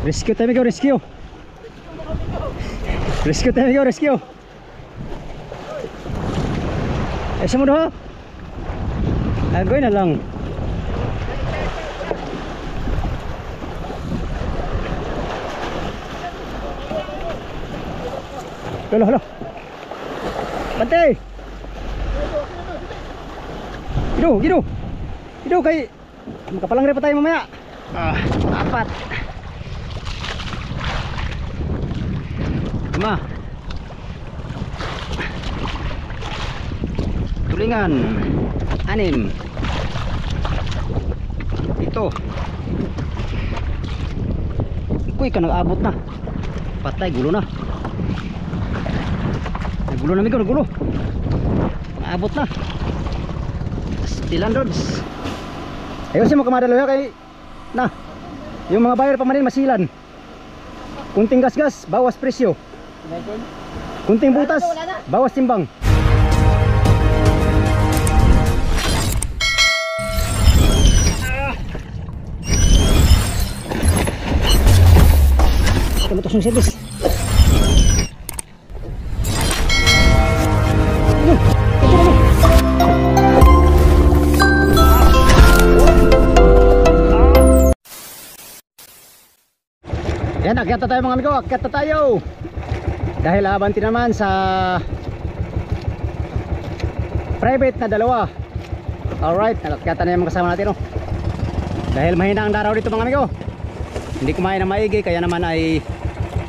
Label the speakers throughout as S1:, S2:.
S1: Rescue tayo ikaw, rescue. Rescue tayo ikaw, rescue. Eh, sa mo doon? Agoy na lang. Halo, halo. Bante! Gido, gido. Gido kay makapalangre pa tayo mamaya. Ah, apat. Lima. Tulingan. Anim. Ito. Kuy ka nag-abot na. Patay, gulo na. Nagulo na migo, nagulo. Pang-abot na. Still rods. Ayusin mo kamadalo ya kay na. Yung mga buyer pa man din masilan. Kunting gas-gas, bawas presyo. Kunting butas, bawas timbang. Ito matos yung service. Yan, akyat na tayo mga amigo, akyat na tayo. Dahil abanti naman sa private na dalawa. Alright, nakakyatan na yung kasama natin. Oh. Dahil mahina ang daraw dito mga amigo. Hindi kumain na maigi, kaya naman ay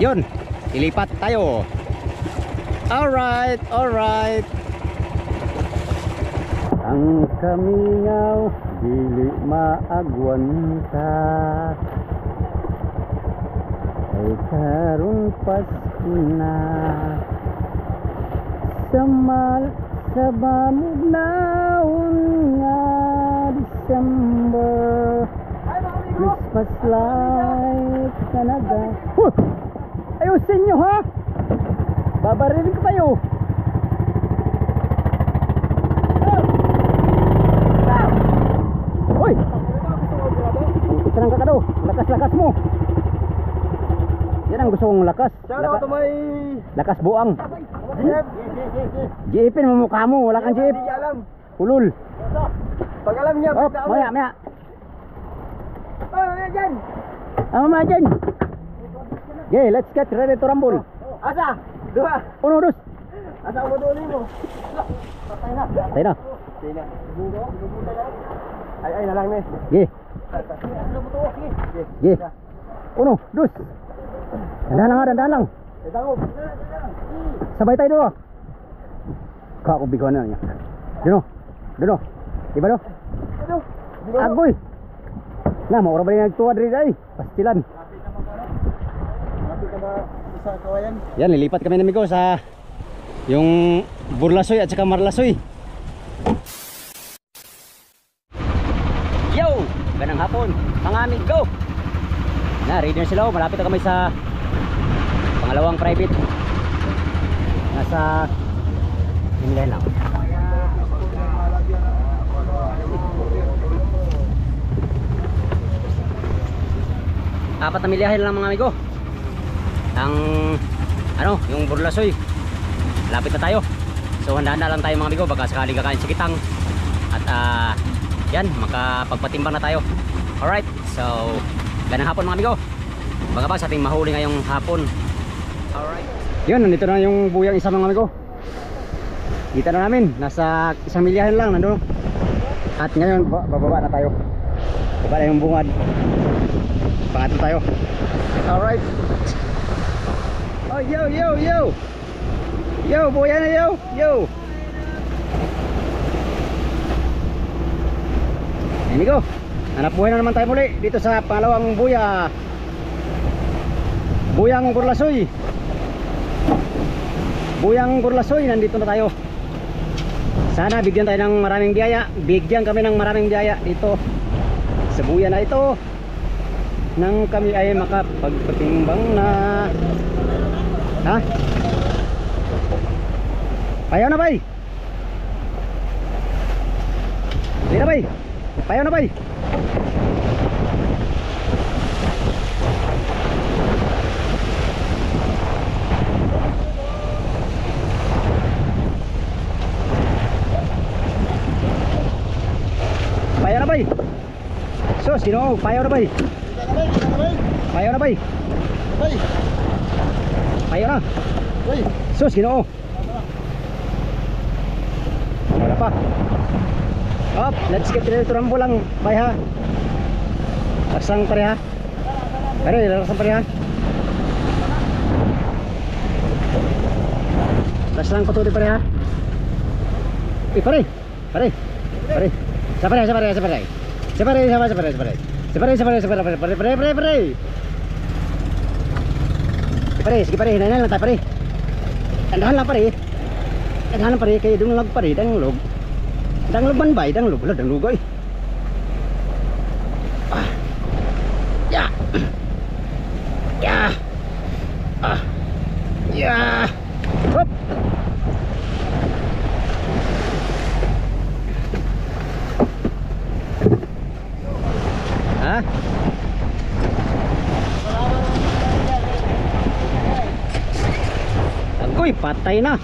S1: yun, ilipat tayo. Alright, alright. Ang kamingaw, dili maagwan ka. Ay karon Pasko na Sa mal sa bamog naon nga December. Christmas light Canada huh! Ayusin nyo ha? Babarilin ko kayo? Hoy! Ito lang kakado. Lakas-lakas mo yan ang gusto kong lakas.
S2: Shout out to my
S1: Lakas buang. Jeepin mo mukha mo, wala kang jeep.
S2: Hindi alam.
S1: Ulul.
S2: Pag alam niya,
S1: Oh, maya, maya.
S2: Oh, ano dyan?
S1: Ano maya dyan? Okay, let's get ready to rumble.
S2: Asa? Dua.
S1: Uno, dos.
S2: Asa ang maduli mo? Patay na.
S1: Tayo na.
S2: Patay na. Na. Ay, ay na lang, ne.
S1: Okay.
S2: Ano mo to? Sige.
S1: Okay. Uno, dos. Dandahan lang dandahan lang. Sabay tayo doon. Kaka ko bigwan na niya. Duno. Duno. Di ba do? Agoy. Na, maura ba rin nagtuwa diri ay? Pastilan. Yan, lilipat kami ng migo sa yung Burlasoy at saka Marlasoy. Yo! Ganang hapon, mga amigo! Na, ready na sila. oh. Malapit na kami sa pangalawang private. Nasa Himilay lang. Apat na milyahe lang mga amigo. Ang ano, yung Burlasoy. Lapit na tayo. So handaan na lang tayo mga amigo baka sakaling kakain si Kitang. At ah, yan, makapagpatimbang na tayo. Alright, so ganang hapon mga amigo. Baka ba sa ating mahuli ngayong hapon. Alright. Yun, nandito na yung buyang isa mga amigo. Kita na namin, nasa isang milyahan lang nandun. At ngayon, ba- bababa na tayo. Baba na yung bungad. Pangatlo tayo. Alright. Oh, yo, yo, yo. Yo, buya na yo. Yo. Amigo, hanap buhay na naman tayo muli dito sa pangalawang buya. Buyang Burlasoy. Buyang Burlasoy, nandito na tayo. Sana bigyan tayo ng maraming biyaya. Bigyan kami ng maraming biyaya dito sa buya na ito. Nang kami ay makapagpatimbang na. Ha? Payaw na bay. Di na bay. Payaw na bay. Sus, ginoo. Payaw na bay. Payaw na bay.
S2: Ay,
S1: Payaw na.
S2: ay.
S1: Sus, ginoo. Wala pa. Op, let's get ready to rumble lang. Bay ha. Laksang pare ha. Pare, laksang pare ha. Laksang ko to di pare ha. Eh, pare. Pare. Pare. Sa pare, sa pare, sa pare. Sa pare, sa pare, sa pare, sa pare. Sa pare, sa pare, sige pare, hinahin lang tayo pare. Tandahan lang pare. Tandahan lang pare, kayo dung lag pare, dang log. Dang log man bay, dang log, wala dang lugoy. Ah. Ya. Ya. Ah. Ya. Hop. Ha? Agoy, patay na.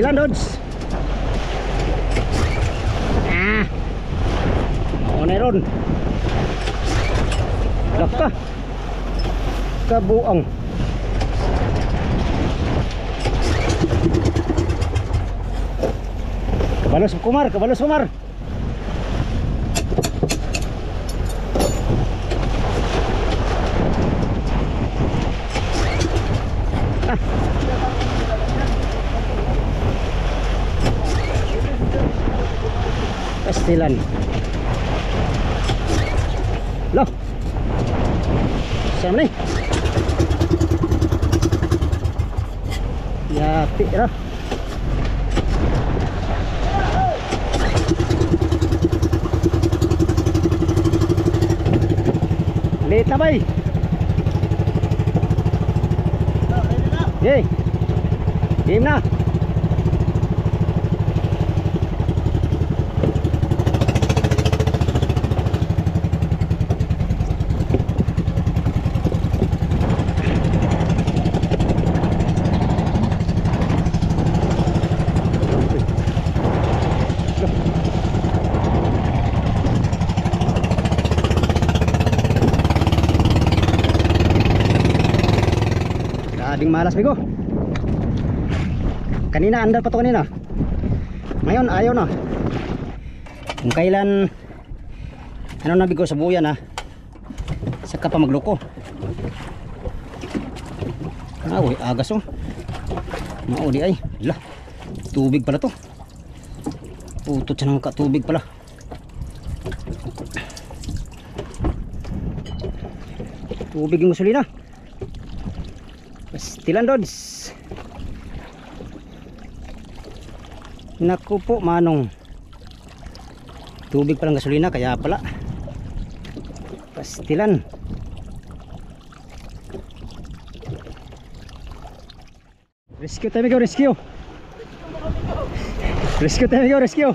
S1: Pastilan, Dods. Ah. Mao na ron. Laka. Kabuang. Kabalos kumar, kabalos kumar. Zealand Lo Xem đi. Dạ tị đó. Lê ta bay. Đi đi nào. Kading malas bigo. Kanina andar pa to kanina. Ngayon ayaw na. Kung kailan ano na bigo sa buyan ha. Saka pa magloko. Ah, uy, agas oh. Mao di ay. Lah. Tubig pala to. Putot siya ng katubig pala. Tubig yung gasolina. Pastilan Dods. Naku po manong. Tubig palang gasolina kaya pala. Pastilan. Rescue tayo go rescue. Rescue tayo go rescue.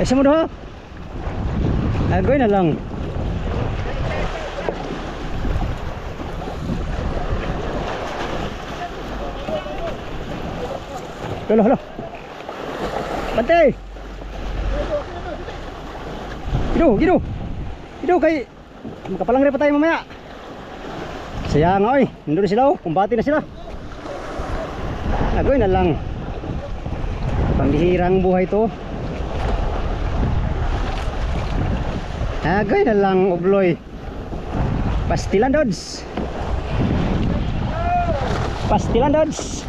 S1: Eh sa mo do? Agoy na lang. Halo, halo. Bantay. Gido, gido. Gido kay makapalang pa tayo mamaya. Saya nga oy, nandun na sila oh, kumbati na sila. Agoy na lang. Pambihirang buhay to. Agoy na lang, ubloy. Pastilan dods. Pastilan dods.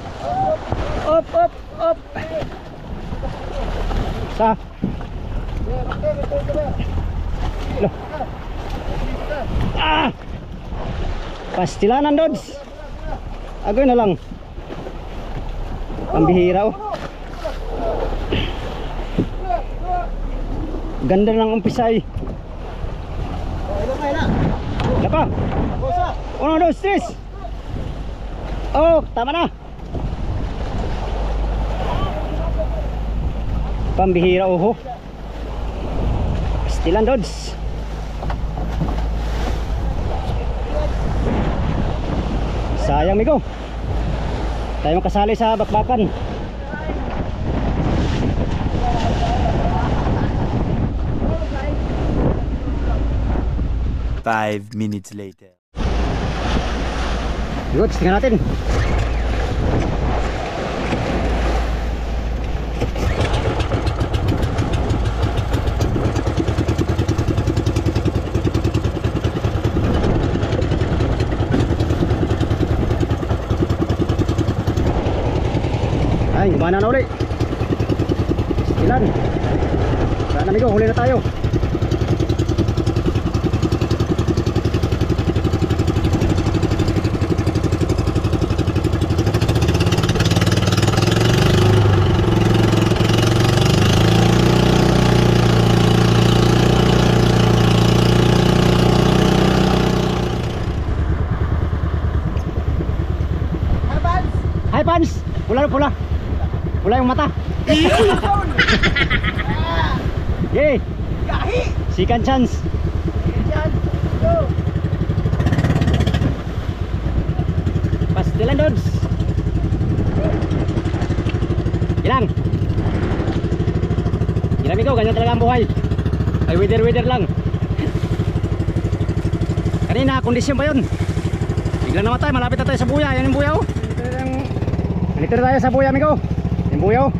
S1: Op, op, op. Sa. Loh. Ah. Pastilanan dods. Agoy na lang. Pambihira oh. Ganda ng umpisa eh. Wala pa. Uno, dos, tres. Oh, tama na. pambihira uho stilan dods sayang migo tayo makasali sa bakbakan
S3: Five minutes later.
S1: Good, tingnan natin. Chance. Pastilan Dods. Ilang. Ilang ikaw, ganyan talaga ang buhay. Ay wither-wither lang. Kanina, kondisyon pa yun. Biglang namatay, malapit na tayo sa buya. Yan yung buya oh. Dito na tayo sa buya, amigo. Yung buya oh.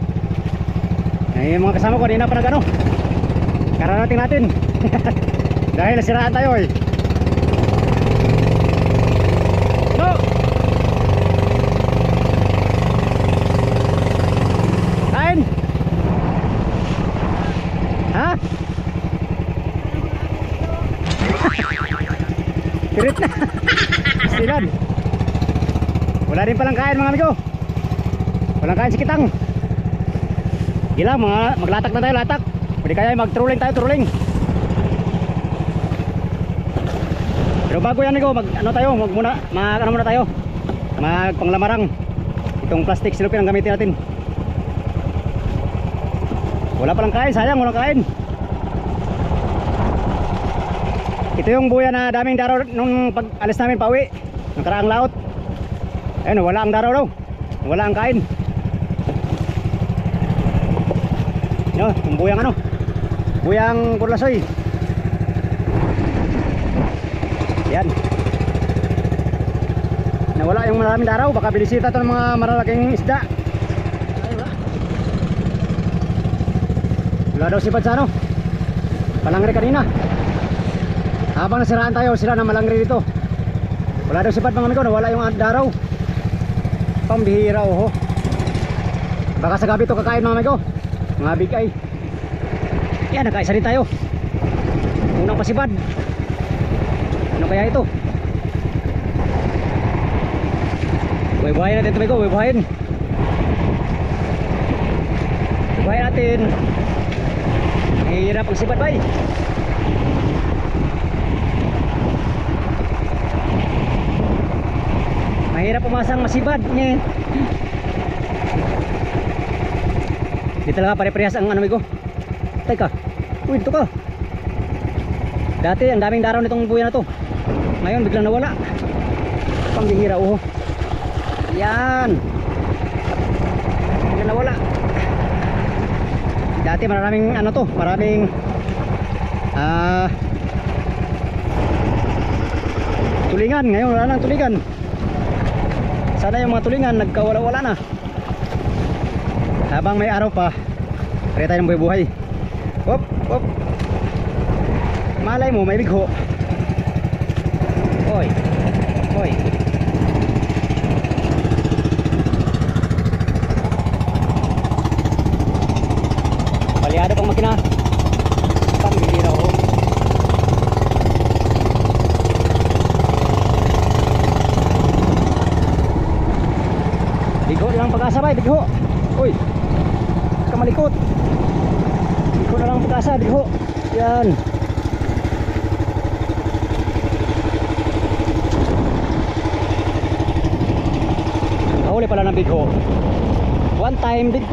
S1: Ay, mga kasama ko, kanina pa nag ano. Kararating natin. Dahil nasiraan tayo eh. No! Kain! Ha? Pirit na. Silan. Wala din palang kain mga amigo. Walang kain si Kitang. Gila, mga maglatak na tayo, latak. Pwede kaya mag-trolling tayo, trolling. Pero bago yan, amigo, mag ano tayo, mag muna, mag ano muna tayo. Mag panglamarang. Itong plastic silupin ang gamitin natin. Wala palang kain, sayang, walang kain. Ito yung buya na daming daraw nung pag alis namin pauwi. Nung karaang laot. Ayun, wala ang daraw daw. Wala ang kain. Yo, yung buyang ano? Buyang kurlasoy. Yan. Nawala yung maraming daraw, baka binisita to ng mga malalaking isda. Wala. Daw sipad sa ano? Palangri kanina. Habang nasiraan tayo, sila na malangri dito. Wala daw sipad mga amigo, nawala yung daraw. Pambihira oh. Baka sa gabi to kakain mga amigo. Mga bigay. Yan, nakaisa rin tayo. Unang pasibad. Ano kaya ito? Buhay-buhayin natin ito amigo, buhay-buhayin. Buhayin natin. Mahirap ang sibad bay. Mahirap pumasang masibad niya. Di talaga pare-parehas ang ano ko. Teka. Uy, dito ka. Dati ang daming daraw nitong buya na to. Ngayon biglang nawala. Pangbihira oh. Yan. Biglang nawala. Dati maraming ano to, maraming ah tulingan. Ngayon wala nang tulingan. Sana yung mga tulingan nagkawala-wala na. Habang may araw pa, kaya tayo ng buhay-buhay. Malay mo, may bigho. Oy. Oy.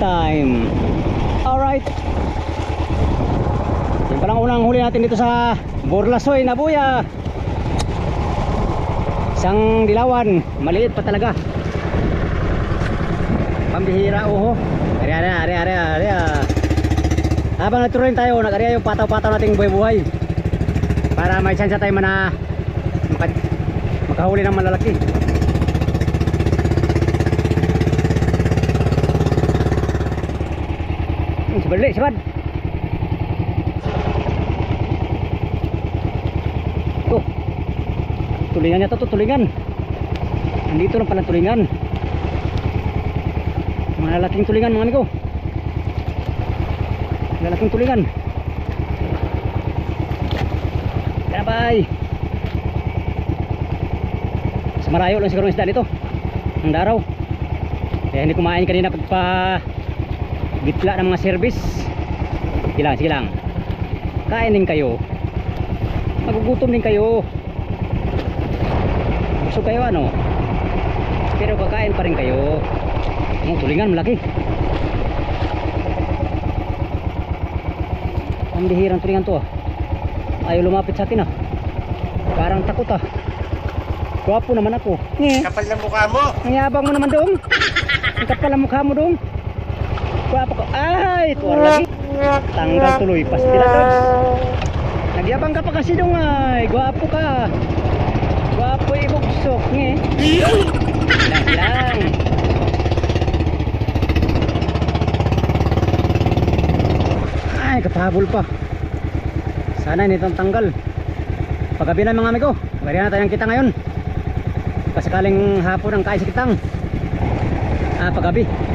S1: Time. Alright. Yan palang unang huli natin dito sa Borlasoy na buya. Isang dilawan. Maliit pa talaga. Pambihira uho. Ari ari ari ari ari. Habang naturuin tayo, nag-ariya yung pataw-pataw nating buhay-buhay. Para may chance tayo mana maka, makahuli ng malalaki. Hmm, Sabali, sabad. Tuh. Tulingan niya to, to, tulingan. Nandito lang pala tulingan. Malalaking tulingan mga amigo. Malalaking tulingan. Bye. Sa marayo lang siguro isda dito. Ang daraw. Kaya hindi kumain kanina pagpa gitla ng mga service. Sige lang, sige lang. Kain din kayo. Magugutom din kayo. Gusto kayo ano? Pero kakain pa rin kayo. Oh, tulingan malaki. Ang bihirang tulingan to ah. Ayaw lumapit sa atin ah. Parang takot ah. Gwapo naman ako.
S2: Kapal ng mukha mo.
S1: ang yabang mo naman dong. Ang kapal ang mukha mo dong. Gwapo ko. Ay, tuwar lagi. Tanggal tuloy. Pastila dogs. Nagyabang ka pa kasi dong ay. Gwapo ka. Gwapo ibugsok. Nge. Lang. Ay, kapahabol pa. Sana hindi itong tanggal. Paggabi na mga amigo. Barihan na tayong kita ngayon. Kasakaling hapon ang kain sa kitang. Ah, paggabi.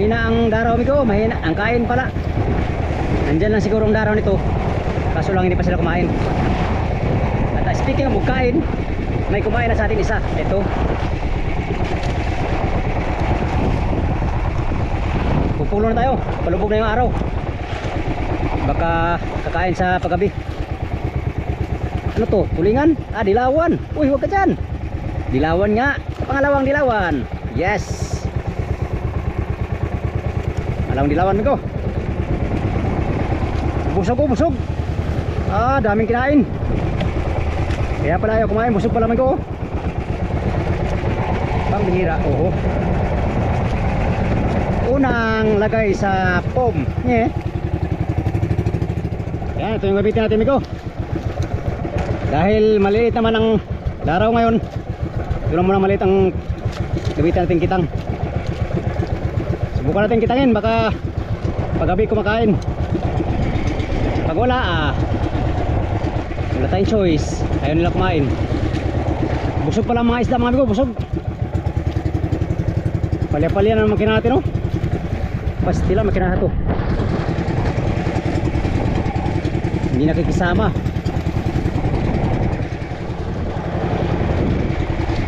S1: Mahina ang daraw amigo. Mahina. Ang kain pala. Nandyan lang siguro ang daraw nito. Kaso lang hindi pa sila kumain. At ah, speaking of kain, may kumain na sa atin isa. Ito. Pupulo na tayo. Palubog na yung araw. Baka kakain sa paggabi. Ano to? Tulingan? Ah, dilawan. Uy, huwag ka dyan. Dilawan nga. Pangalawang dilawan. Yes. Pangalawang dilawan ko. Busog ko, busog. Ah, daming kinain. Kaya pala ayaw kumain. Busog pala man ko. Pangbihira. Oo. Unang lagay sa pom. Nye. Yan, ito yung gabitin natin, Miko. Dahil maliit naman ang laraw ngayon, ito lang muna maliit ang gabitin natin kitang. Subukan natin kitangin, baka paggabi kumakain. Pag wala, ah, wala tayong choice. Ayaw nila kumain. Busog pala mga isda, mga amigo, busog. Palya-palya na naman natin, oh. Pastila makina to. Hindi nakikisama.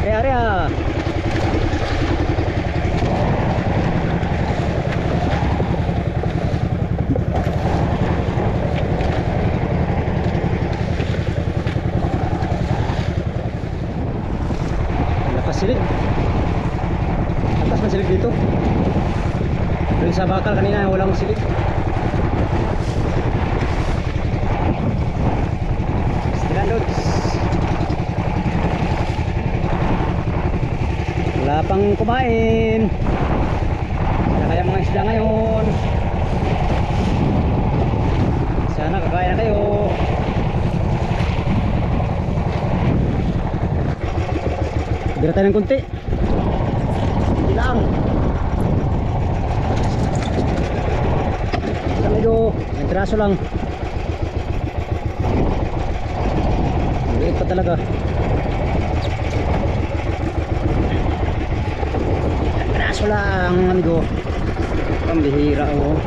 S1: Kaya area. Lakas silig. Lakas man silig dito. Doon sa bakal kanina walang silig. Stilan loads. Wala pang kumain. Wala kaya mga isda ngayon. Sana kagaya na kayo. Bira tayo ng kunti. Hindi lang. Sa medyo, traso lang. Maliit pa talaga. Yung traso lang, amigo. Pambihira, oh.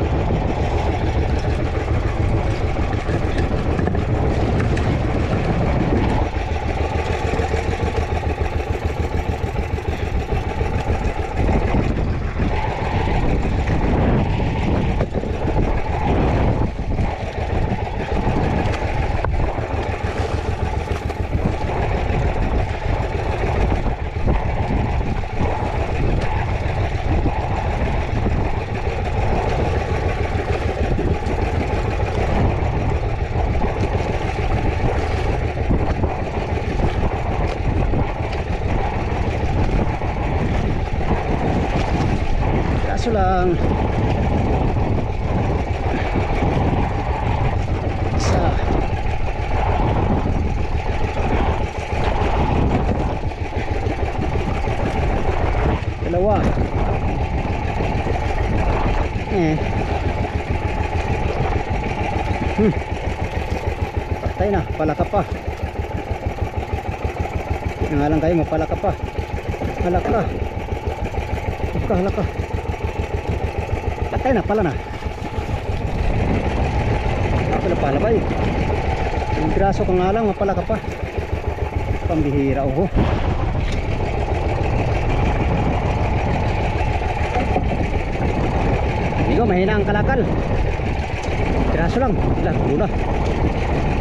S1: Kaso lang Eh. Hmm. Patay na, pala ka pa. Nga lang kayo, mapala ka pa. Hala ka. Hala ka, hala ka. Patay na, pala na. Ako na pala ba eh. Yung braso ko nga lang, mapala pa. Pambihira oh. Amigo, mahina ang kalakal. Piraso lang. Wala, gulo na.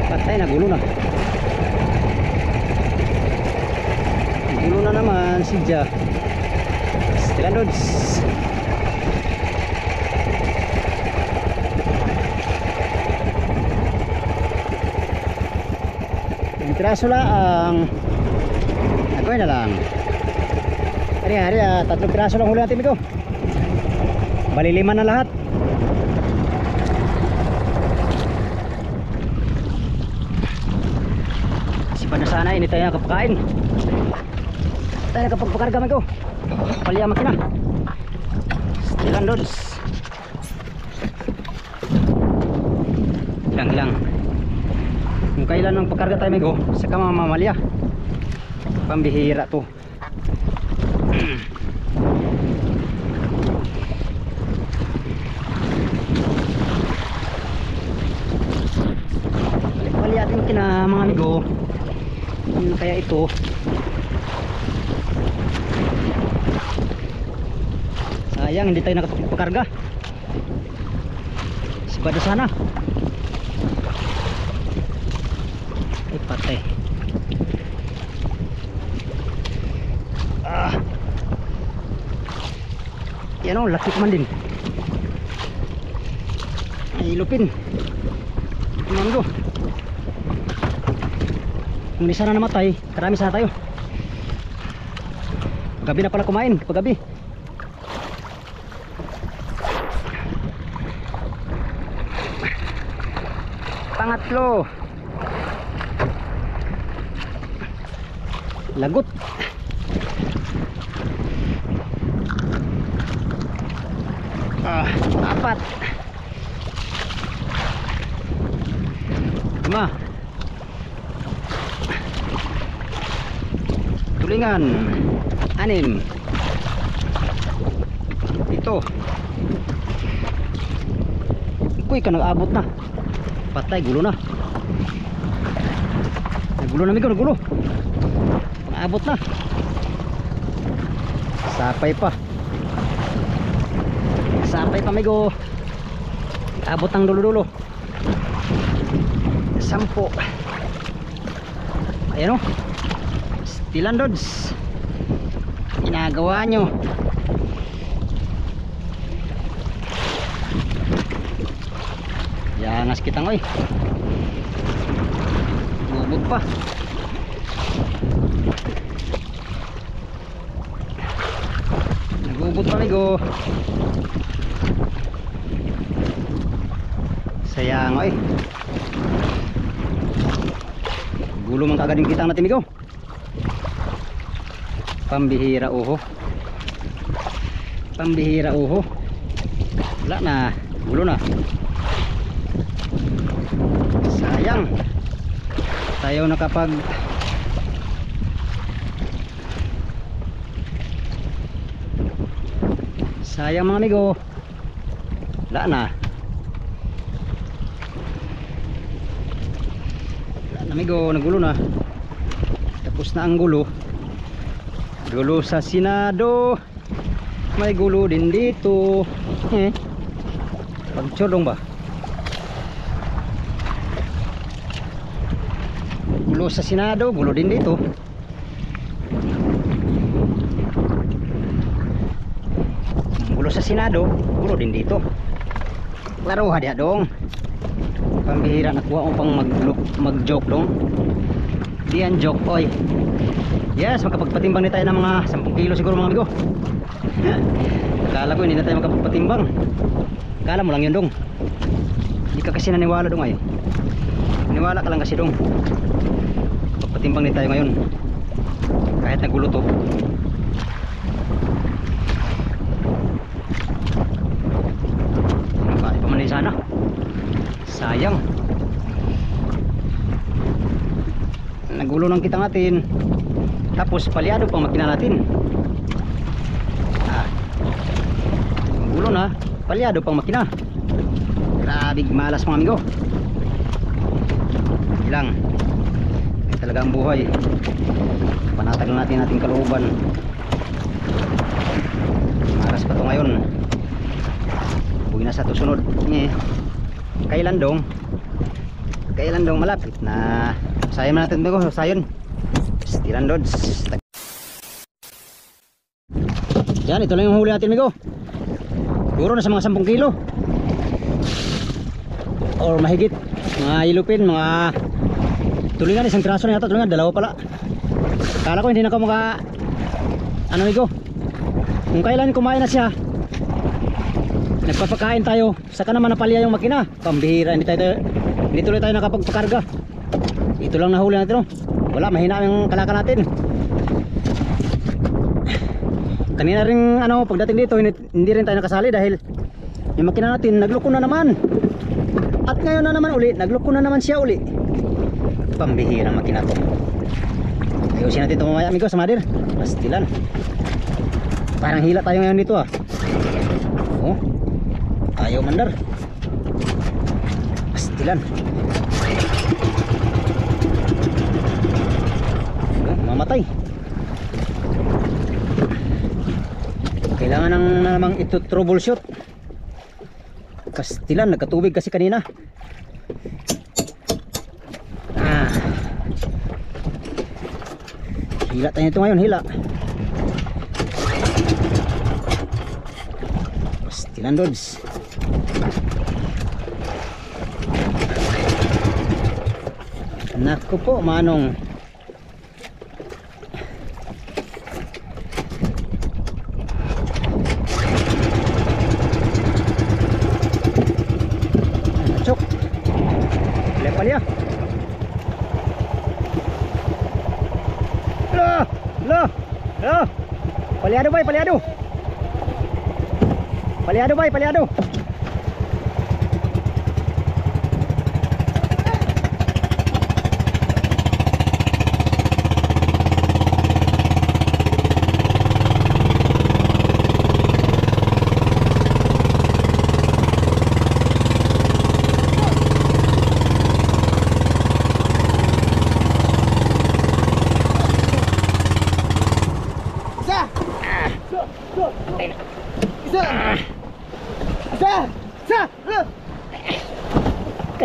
S1: Patay na, gulo na. Gulo na naman si Ja. Stiladods. Yung piraso lang. Ako na lang. Hari, hari, ah, tatlong piraso lang huli natin, amigo. Bali lima na lahat. Kasi pa na sana ini tayo kapakain. Tayo kapag pakarga man ko. Palya makina. Stilan doon. Ilang ilang. Kung kailan ng pakarga tayo migo, saka mamamalya. Pambihira to. Bali atin kina mga amigo. Ano kaya ito? Sayang hindi tayo nakapagpakarga. Sibado sana. Ay patay. Ah. Yan o, laki man din. Ay lupin. Manggo. Kung di sana namatay, karami sana tayo. Gabi na pala kumain, pag gabi. Pangatlo. Lagot. Ah, apat. Lima. Tulingan. Anim. Ito. Kuy ka nag-abot na. Patay, gulo na. Nagulo na migo, nagulo. Naabot na. Sapay pa. Sapay pa migo. Abot ang dulo-dulo. Sampo. Ayan o. Stilan Dodds. Ginagawa nyo. Yangas kitang oy. Bubog pa. Nagubog pa migo. Sayang oy. Gulo man kagad yung kitang natin migo. Pambihira uho. Pambihira uho. Wala na. Gulo na. Sayang. Tayo nakapag Sayang mga amigo. Wala na. Wala na amigo, nagulo na. Tapos na ang gulo. Gulo sa Senado. May gulo din dito. Eh. Pagchodong ba? Gulo sa Senado, gulo din dito. Gulo sa Senado, gulo din dito. Klaro ha diha dong. Pambihira nakuha ko pang mag mag-joke dong. Di yan joke oy. Yes, makapagpatimbang ni tayo ng mga 10 kilo siguro mga amigo. Akala ko hindi na tayo makapagpatimbang. Akala mo lang yun dong. Hindi ka kasi naniwala dong ay. Naniwala ka lang kasi dong. Pagpatimbang ni tayo ngayon. Kahit nagulo to. Sayang. Nagulo ng kita natin tapos palyado pang makina natin. Ah, nagulo na. Palyado pang makina. Grabe malas mga amigo. Lang. Talaga ang buhay. Panatag natin ating kalooban. Maras pa to ngayon. Uwi na sa tusunod. Eh, kailan dong? Kailan dong malapit na sayon natin ito sayon. Stilan rods yan ito lang yung huli natin migo siguro na sa mga 10 kilo. Or mahigit mga ilupin mga tulingan isang traso na yata tulingan dalawa pala. Kala ko hindi na ako maka ano migo kung kailan kumain na siya nagpapakain tayo. Saka naman napalya yung makina. Pambihira hindi tayo hindi tuloy tayo nakapagpakarga. Ito lang nahuli natin oh. wala mahina yung kalaka natin. Kanina rin ano pagdating dito hindi, rin tayo nakasali dahil yung makina natin nagloko na naman. At ngayon na naman uli nagloko na naman siya uli. Pambihira makina to. Ayusin natin ito mamaya amigo sa madir. Pastilan. Parang hila tayo ngayon dito ah. Oh ayaw mandar. Pastilan. Oh, mamatay. Kailangan ng namang ito troubleshoot. Pastilan nagkatubig kasi kanina. Ah. Hila tayo ito ngayon hila. Pastilan dods Naku po manong Paliado, bay, paliado. Paliado, bay, paliado.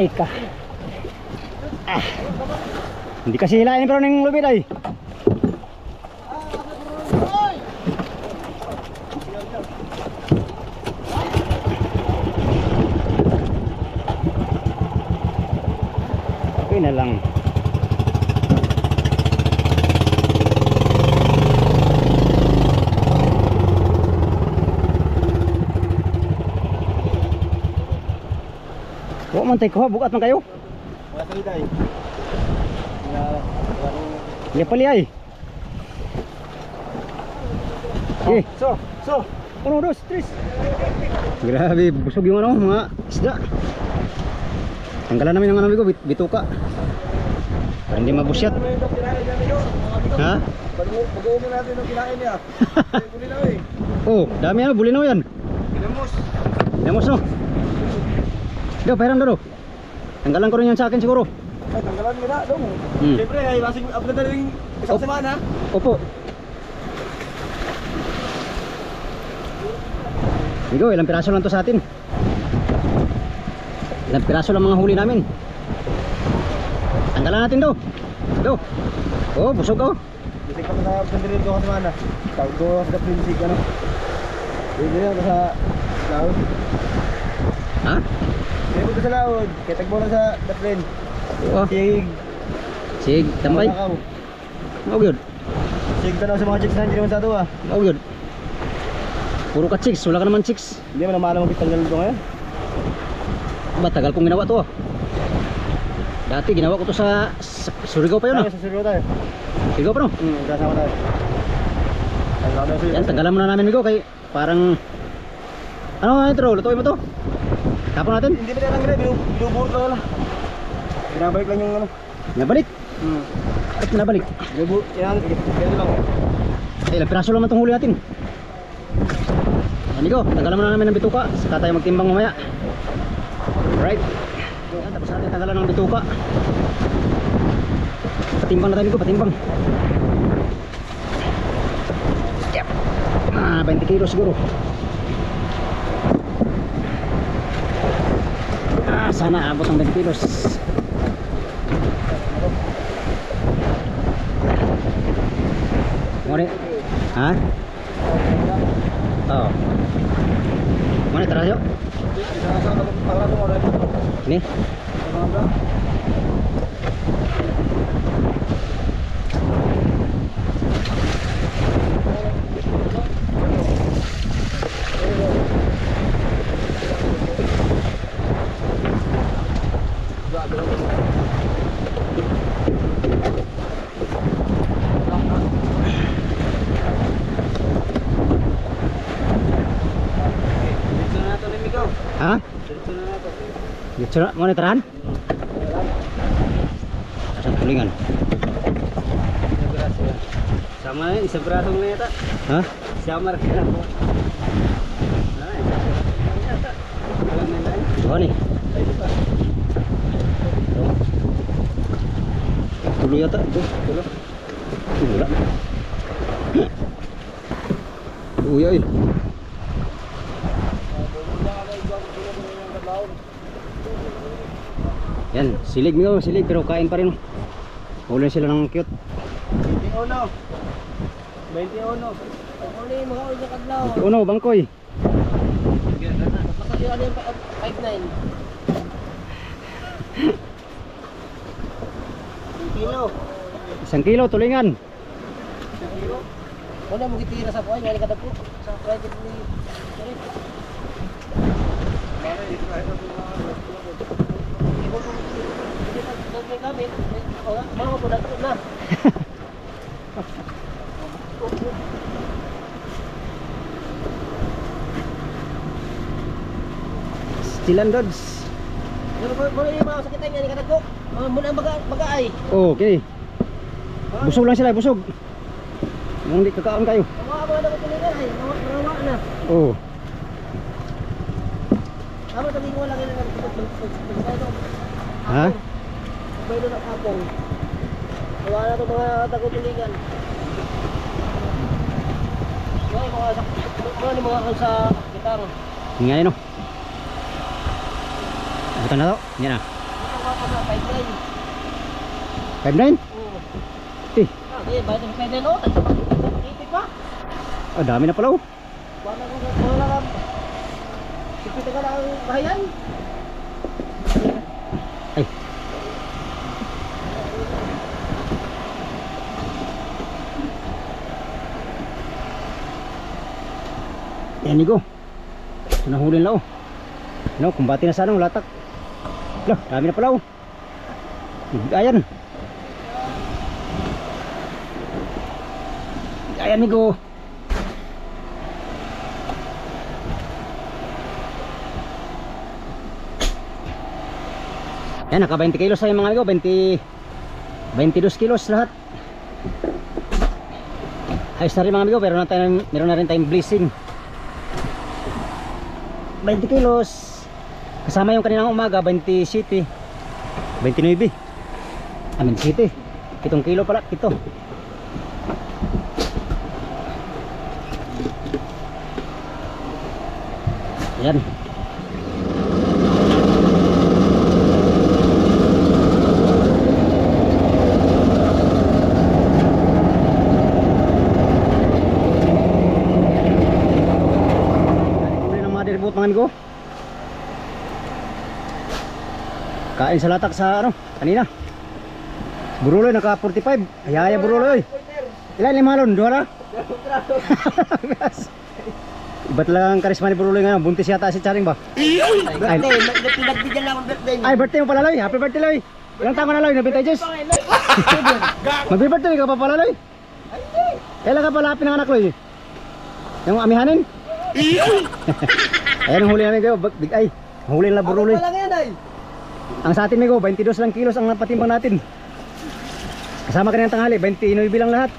S1: Kay ka. Ah. Hindi kasi hilain pero ng lubid ay. Okay na lang. Man tayo kuha, bukat man kayo.
S2: Wala ida eh. Wala,
S1: pali ay. Eh,
S2: So, so.
S1: uno, dos, tres. Grabe, busog yung ano, mga isda. Tanggalan namin ng ano bit bituka. Para hindi mabusyat. Ha?
S2: Pag-uumin natin yung kinain niya. Huli na eh.
S1: Oh, dami ano, bulinaw yan.
S2: Kinamos.
S1: Demos no. Do, pairan do. Tanggalan ko rin yan sa akin siguro.
S2: Ay, tanggalan mo na. Dong.
S1: Hmm.
S2: Siyempre, ay masing upload na rin isang
S1: Op.
S2: semana.
S1: Opo. Bigo, ilang piraso lang to sa atin. Ilang piraso lang mga huli namin. Tanggalan natin do. Do. Oh, busog oh.
S2: Hindi pa sa upload rin ito semana. Tawag ko sa prinsip ano. Hindi na sa laod. Hindi ko sa laod. Kaya tagbo na sa daplin.
S1: Oh,
S2: Sig.
S1: sig, tambay. Oh, good.
S2: Sig tanaw sa mga chicks na hindi naman sa ato ah.
S1: Oh, good. Puro ka chicks, wala ka naman chicks.
S2: Hindi mo na malam magtanggal ito ngayon.
S1: Ba, tagal kong ginawa to ah. Dati ginawa ko to sa, sa Surigao pa yun ah.
S2: Sa Surigao tayo.
S1: Surigao pa no?
S2: Hmm, kasama tayo.
S1: Yan, tanggalan muna namin Migo kay parang ano nga ito, lutuin mo to? Tapon natin.
S2: Hindi ba lang nila, binu- binuburot lang nila. Binabalik lang yung ano.
S1: Nabalik.
S2: Hmm.
S1: At nabalik.
S2: Binuburot, yan, ganito lang.
S1: Eh, ilang piraso naman itong huli natin. Nico, tagalan mo na namin ng bituka. Saka tayo magtimbang mamaya. Right. Yan, tapos natin tagalan ng bituka. Patimbang na tayo, Nico, patimbang. Yep. Ah, 20 kilo siguro. Sana abot ng 20 kilos. Muna, ha? Oo. Mana tara yuk? Ini? Dito na, mana tarahan? Sa tulingan.
S2: Sama na, isang braso na yata.
S1: Ha?
S2: Sama rin ako.
S1: Oh ni. Tuloy yata ito.
S2: Tulo.
S1: Wala. Uy, ay. Yan, silig mo, silig pero kain pa rin. oh. Huli sila ng cute.
S2: 21. 21.
S3: Uli, mga uli ka kadlaw.
S1: Uno, bangkoy.
S3: Pasal yun ano yung 5'9". Kilo.
S1: Isang kilo, tulingan.
S3: Wala mo gitira sa buhay, nga kadagpo. Sa private ni... Mo po- hindi na. Pero mo- Muna yung mga sakitan nga ni kadagpo. Mga muna ang baga, bagaay.
S1: Okay. Busog lang sila, busog. Nung di kakaon kayo.
S3: Mga mga dapat tulingan ay marawa na.
S1: Oh.
S3: Tama sabi ko lang yun.
S1: Ha?
S3: Baylo ng kapong. Gawa na itong mga tagutulingan. Mga mga mga yung mga kan sa gitang.
S1: Ingay no. Butan na to. Yan na.
S3: Mga sa pipeline.
S1: 5-9?
S3: Oo.
S1: Eh,
S3: Ah, di bayad ng pipeline o. Ipit pa.
S1: ah, dami na pala oh.
S3: Wala ko wala ka. Ipit ka lang ang bahayan.
S1: Yan nigo. Nahulin na oh. No, kumbati na sana ang latak. Lah, dami na pala oh. Ayan. Ayan nigo. Yan, naka 20 kilos tayo mga amigo, 20 22 kilos lahat. Ayos na rin mga amigo, pero na tayo, meron na rin tayong blessing. 20 kilos. Kasama yung kaninang umaga, 27. 29. I mean, 7. 7 kilo pala, ito. Yan. Uli ng mga diribot mga amigo. Kain sa latak sa ano, kanina. Buruloy naka 45. Ayaya buruloy. Ilan lima halon? Dua na? Iba talaga ang karisma ni Buruloy ngayon. Buntis yata si Charing ba? Ay,
S3: Pinagbigyan lang ang birthday.
S1: ay, birthday mo pala Loy. Happy birthday Loy. Ilang taon ka na Loy? Nabintay Diyos. Mag-birthday ka pa pala Loy. Kailan ka pala pinanganak Loy? Yung amihanin? Ayan ang huli namin kayo. Big, ay. huli na buruloy.
S3: Ako pa lang yan ay.
S1: Ang sa atin, Migo, 22 lang kilos ang napatimbang natin. Kasama ka ng tanghali, 29 bilang lahat.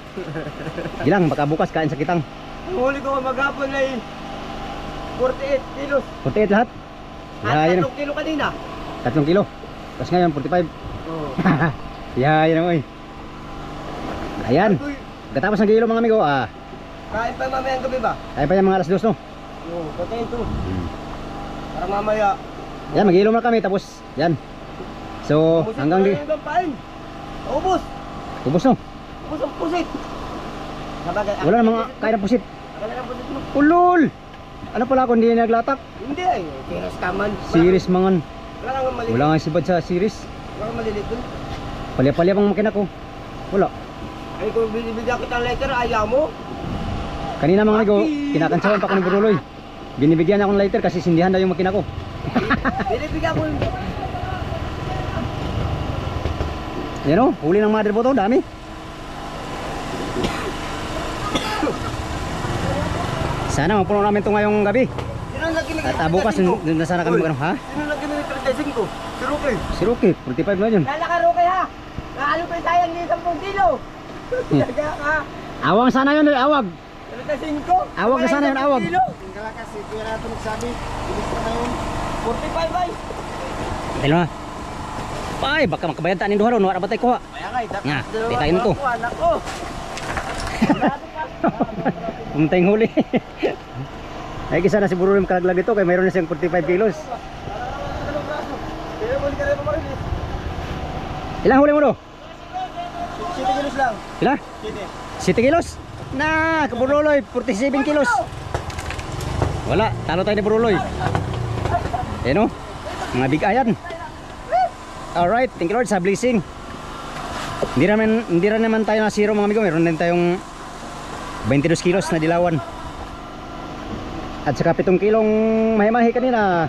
S1: Gilang, baka bukas kain sa kitang.
S3: Ang huli ko maghapon ay 48 kilos.
S1: 48 lahat.
S3: At
S1: Yayan,
S3: 3 kilo kanina.
S1: 3 kilo. Tapos ngayon, 45.
S3: Oo.
S1: Yayan mo eh. Ayan,
S3: Uy,
S1: katapos ng kilo mga amigo, ah,
S3: kain pa mamayang gabi ba?
S1: tayo pa yung mga alas dos no.
S3: Oo, patayin to. Para mamaya.
S1: Yan, mag-ilo na kami, tapos, yan. So,
S3: Pusit
S1: hanggang di.
S3: Ubus.
S1: ubos no.
S3: Ubus ang pusit. Sabagay,
S1: Wala na mga kaya ng pusit.
S3: Wala na pusit mo.
S1: Ulol! Ano pala kung hindi naglatak?
S3: Hindi ay. Tiras kaman.
S1: Series mangan.
S3: Wala kang malilit.
S1: Wala nga sibad sa series.
S3: Wala kang malilit dun.
S1: Palya-palya pang makina ko. Wala.
S3: Ay kung binibigyan kita ng letter, ayaw mo.
S1: Kanina mga amigo, kinakansawan pa ko ni Buruloy. Binibigyan niya akong lighter kasi sindihan daw yung makina ko.
S3: Binibigyan ko.
S1: Yan o, huli ng mother boto, dami. Sana mapuno namin ito ngayong gabi. At ah, bukas, dun na sana kami mag ha?
S3: Sino ang lagi ng 35? Si Ruki.
S1: Si Rocky, 45 na yun.
S3: Lala ka Ruki ha. Naalo pa yung sayang ni 10 kilo. Laga ka.
S1: Awang sana yun, eh, awag.
S3: 35.
S1: Awag na sana yun, awag.
S3: Tingala kasi, kuya natin nagsabi. Bilis na yun. 45 ay.
S1: Dahil na. Ay, baka makabayan taan yung duha ron, wala ba tayo kuha?
S3: Nga, dapat
S1: Nga,
S3: dalawa
S1: titayin
S3: ko
S1: to.
S3: ako, Anak ko.
S1: Pumunta yung huli. Ay, kisa na si yung kalaglag ito, kaya mayroon na siyang 45 kilos. Ilang huli mo do?
S3: 7 kilos lang.
S1: Ilang?
S3: 7.
S1: 7 kilos? Na, kaburuloy, 47 kilos. Wala, talo tayo ni Buruloy. Ayan o, mga big ayan. Alright, thank you Lord sa blessing. Hindi naman, hindi rin naman tayo na zero mga amigo, meron din tayong 22 kilos na dilawan. At saka 7 kilong mahimahi kanina.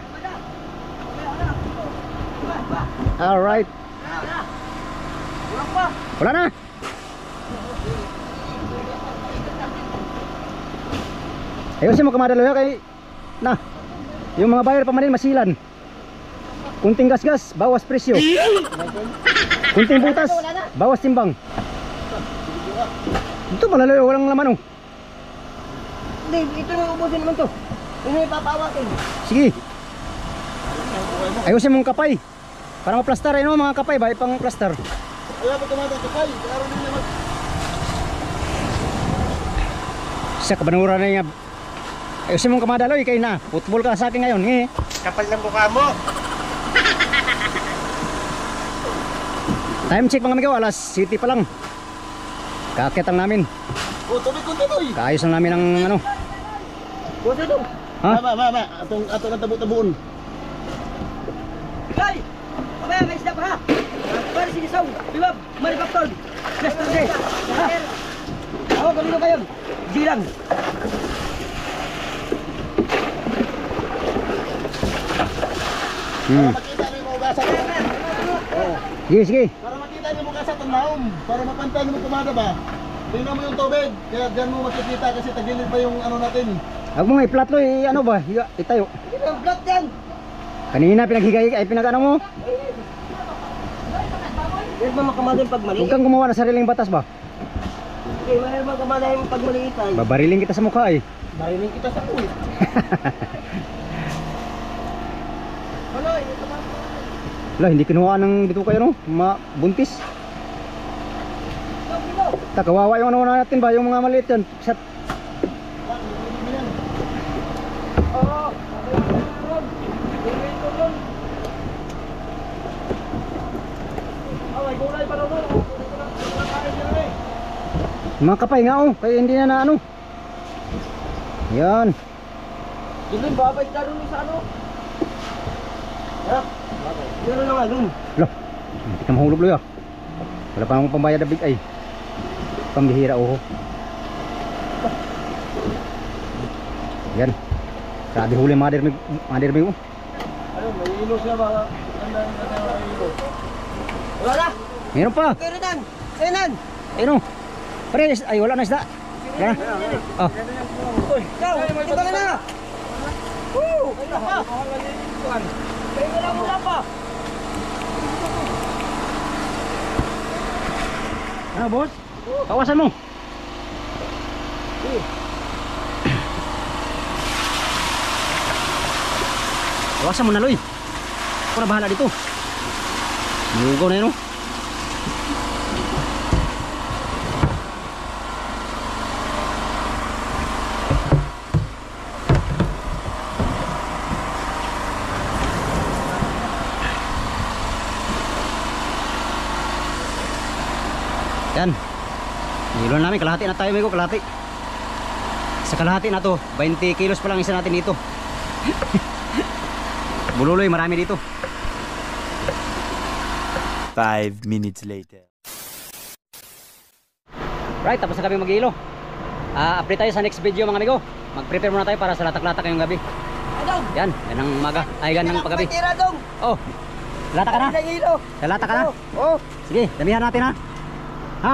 S1: Alright. Wala na. Ayusin mo kamadalo kay na. Yung mga buyer pa man masilan. Kunting gasgas, bawas presyo. Kunting butas, bawas timbang. Ito malalayo, walang laman oh.
S3: Hindi, ito na ubusin naman to. Yun yung ipapawakin.
S1: Sige. Ayusin mong kapay. Para maplastar, ayun mga kapay ba? Ipang plaster.
S3: Wala pa tumatang kapal. Araw din naman.
S1: Siya kabanura na niya. Ayusin mong kamadaloy kay na. Football ka sa akin ngayon. Eh.
S3: Kapal ng mukha mo.
S1: Time check mga amigo, alas city pa lang. Kakitang namin.
S3: O, tubig ko tuloy.
S1: Kaayos lang namin ng ano.
S3: Buti to.
S1: Ha?
S2: Mama, mama, atong atong natabo-tabuon.
S3: Guy! Mamaya may isda pa ha! Para sinisaw! Bibab! Maripaptol! Yesterday! Ha? Ako, kanino kayo? Gilang!
S1: Hmm.
S2: Makita mo yung ugasan.
S1: Sige, sige.
S2: Para makita mo yung ugasan ng naom. Para mapantay mo tumada ba. Tingnan mo yung tubig. Kaya dyan mo makikita kasi tagilid pa yung ano natin.
S1: Huwag mo nga i-flatlo, eh, ano ba? Higa, itayo.
S3: Hindi na yung plot yan!
S1: Kanina pinaghigay, ay pinagano mo.
S3: Yan ba makamadang pag mali?
S1: Huwag kang gumawa ng sariling batas ba?
S3: Okay, mayroon bang kamadang pag maliit ay?
S1: Babariling kita sa mukha eh.
S3: Narinig kita sa uwi. Ano, ito ba?
S1: Wala, hindi kinuha ng dito kayo no? Ma buntis. Ta, kawawa yung ano natin ba? Yung mga maliit yan.
S3: Doon.
S1: Mga kapay nga oh. Kaya hindi na na ano. Yan.
S3: Doon, babay ka doon sa ano? Ha? Yun na nga doon.
S1: Lo. Hindi ka mahulog lo. Wala pa akong pambayad na big ay. Pambihira oh. Yan. Grabe huli mother mig mother mig oh.
S3: Ano, may ilo siya ba? Ano, ano, ilo? Wala na!
S1: Meron pa.
S3: Kaya nan! Kaya nan!
S1: Ayun oh. Pare, ay wala na isda. Yan. Oh.
S3: Uy, ikaw! Ito ka na! Woo! Ito pa! Wala pa.
S1: Ano, boss? Kawasan mo. Kawasan mo na, Loy. Ako na bahala dito. Malugaw na yun, oh. Yan. Hilo na namin, kalahati na tayo, Migo, kalahati. Sa kalahati na to, 20 kilos pa lang isa natin dito. Bululoy, marami dito.
S4: Five minutes later.
S1: Right, tapos na kami mag-hilo. Ah, update tayo sa next video mga amigo. Mag-prepare muna tayo para sa latak-latak ngayong gabi.
S3: Adong.
S1: Yan, yan ang umaga. Ay, yan ang paggabi. Oh, lata ka na?
S3: Hilo.
S1: Lalata ka na?
S3: Oh.
S1: Sige, damihan natin ha. Ha?